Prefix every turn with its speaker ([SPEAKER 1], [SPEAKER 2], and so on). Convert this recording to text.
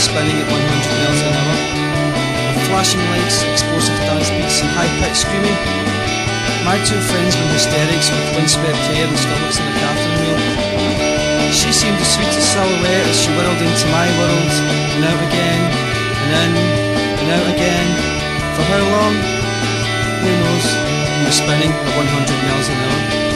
[SPEAKER 1] spinning at 100 miles an hour. With flashing lights, explosive dance beats and high-pitched screaming. My two friends were hysterics with windswept hair and stomachs in the bathroom wheel. She seemed the sweetest silhouette as she whirled into my world, and out again, and in, and out again. For how long? Who knows? We were spinning at 100 miles an hour.